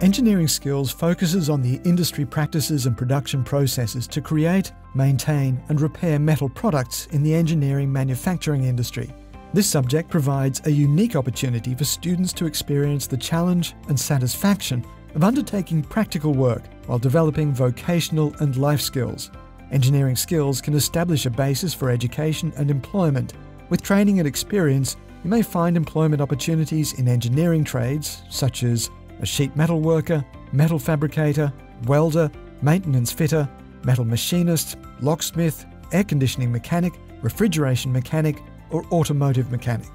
Engineering Skills focuses on the industry practices and production processes to create, maintain, and repair metal products in the engineering manufacturing industry. This subject provides a unique opportunity for students to experience the challenge and satisfaction of undertaking practical work while developing vocational and life skills. Engineering skills can establish a basis for education and employment. With training and experience, you may find employment opportunities in engineering trades such as a sheet metal worker, metal fabricator, welder, maintenance fitter, metal machinist, locksmith, air conditioning mechanic, refrigeration mechanic, or automotive mechanic.